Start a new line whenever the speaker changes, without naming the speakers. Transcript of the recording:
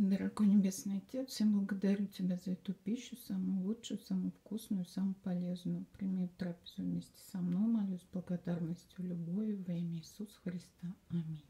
Дорогой Небесный Отец, я благодарю Тебя за эту пищу, самую лучшую, самую вкусную, самую полезную. Прими трапезу вместе со мной, молюсь благодарностью, любовью во имя Иисуса Христа. Аминь.